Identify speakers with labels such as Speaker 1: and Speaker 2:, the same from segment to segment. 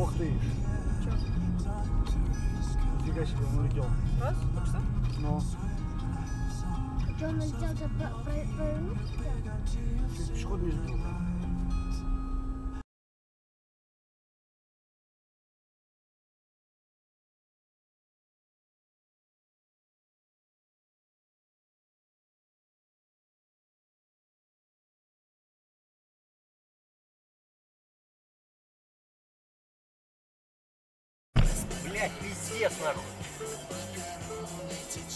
Speaker 1: Ох ты.
Speaker 2: Чё?
Speaker 1: Нифига себе, он улетел.
Speaker 2: Раз? Так что?
Speaker 1: Но
Speaker 3: Что он
Speaker 1: чуть пешеход не сбил.
Speaker 4: Блять, пиздец,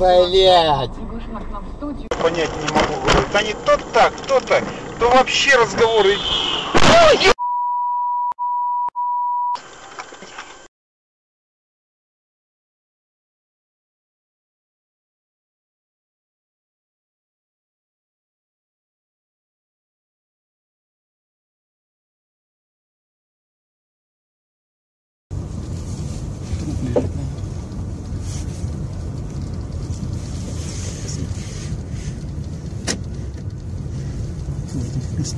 Speaker 5: Блять!
Speaker 6: Понять не могу. Да не то так, то так, то вообще разговоры.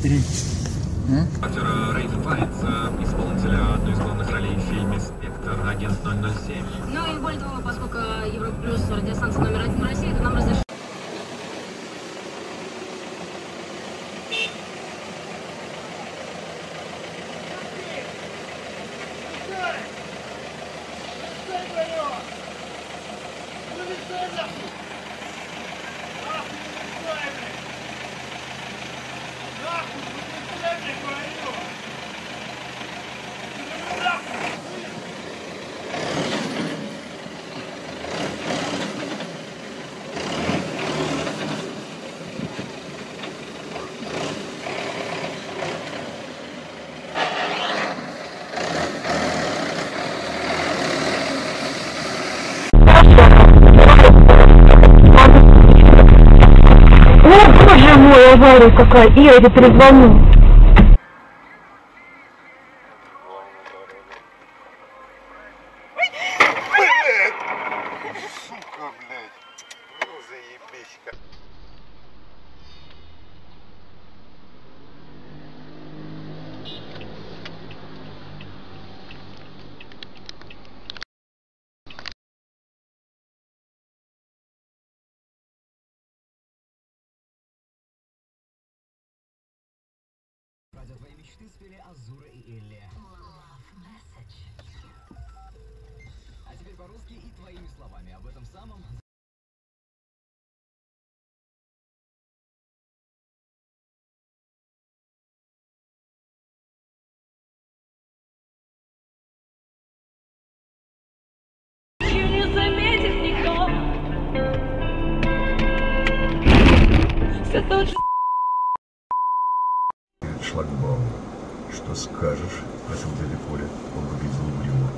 Speaker 7: 3. Квартира Рейфа Файнса, исполнителя одной из главных ролей в фильме «Спектр. Агент 007».
Speaker 8: Ну и более того, поскольку Европа Плюс радиостанция
Speaker 2: авария какая! Ира, я перезвоню.
Speaker 4: Твоей мечты спели Азура и Элли. А теперь по-русски и твоими словами об этом самом.
Speaker 2: Все тот же
Speaker 9: Что скажешь? Спросил дядя Коля. Он выглядел угрюмо.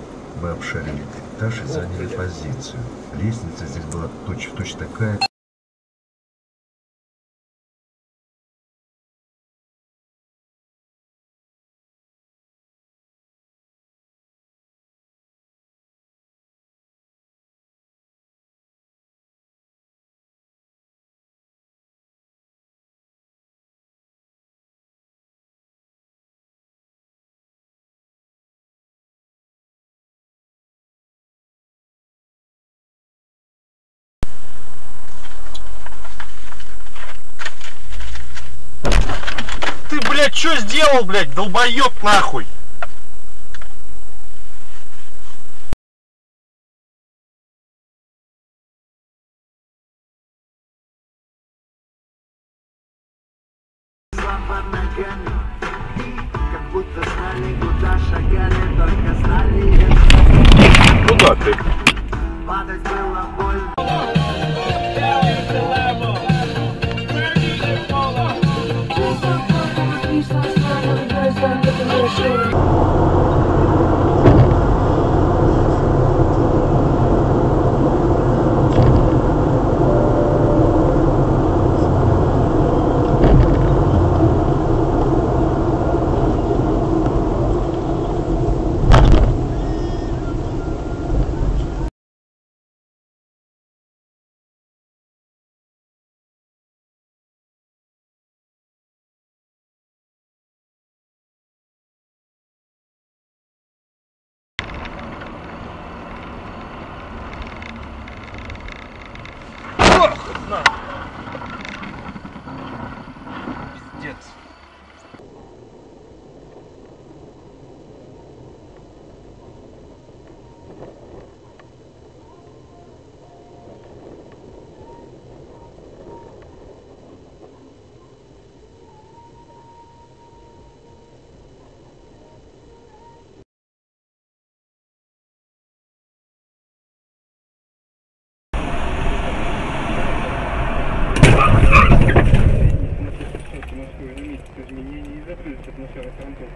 Speaker 5: Мы обшарили этаж и заняли позицию. Лестница здесь была точь-в-точь такая,
Speaker 6: блядь, что сделал, блядь, долбоёб нахуй? Куда ты? trying to get the.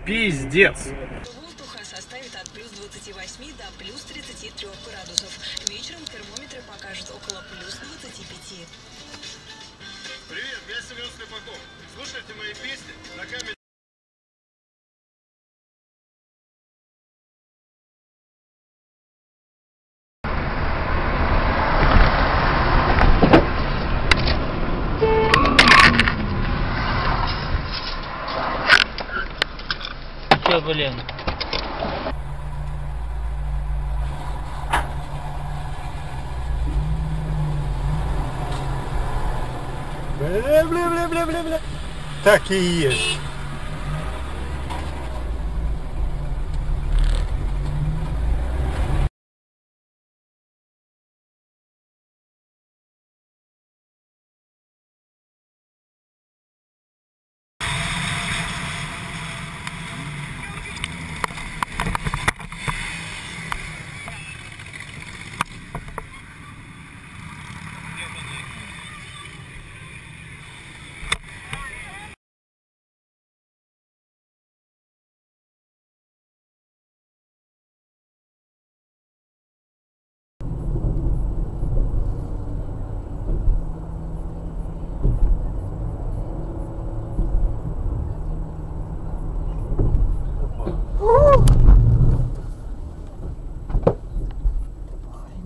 Speaker 6: Пиздец.
Speaker 9: Воздуха составит от плюс 28 до плюс 33 градусов. Вечером термометры покажут около плюс 25.
Speaker 6: Привет, я Семен Слепаков. Слушайте мои песни на камере.
Speaker 1: Че, блин?
Speaker 10: Бля, бля,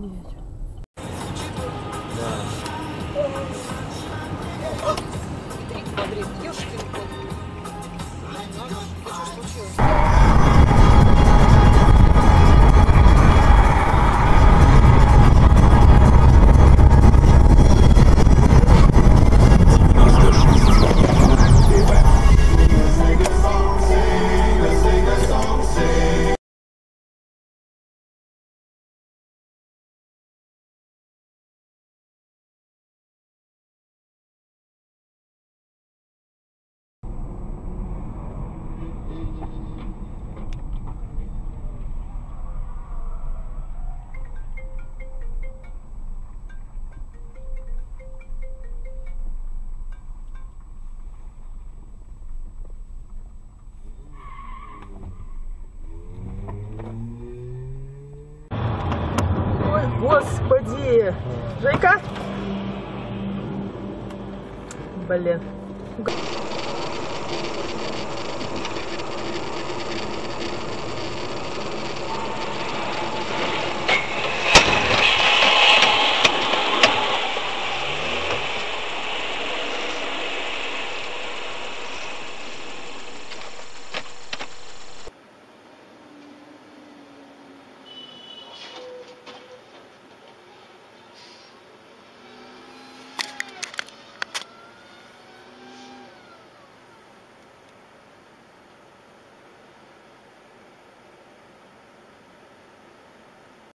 Speaker 10: Нет.
Speaker 11: Ой! Жейка? Блин.